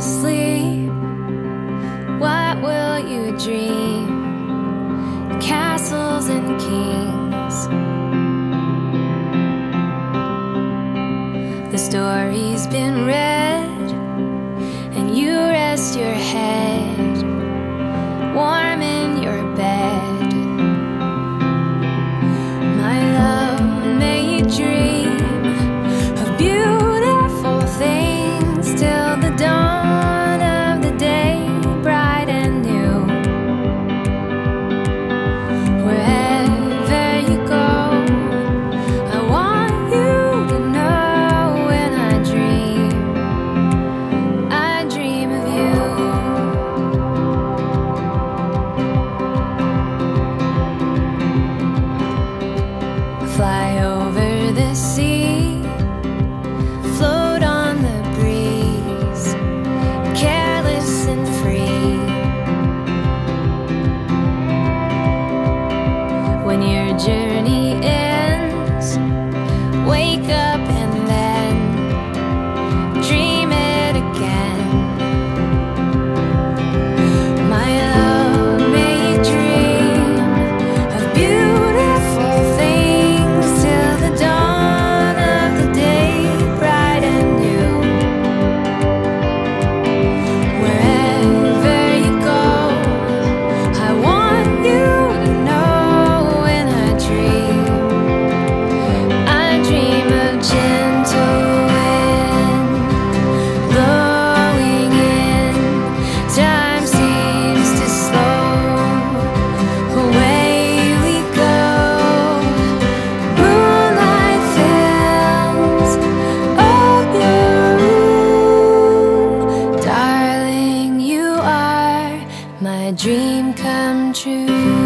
Sleep. What will you dream? Castles and kings The story's been read fly. dream come true.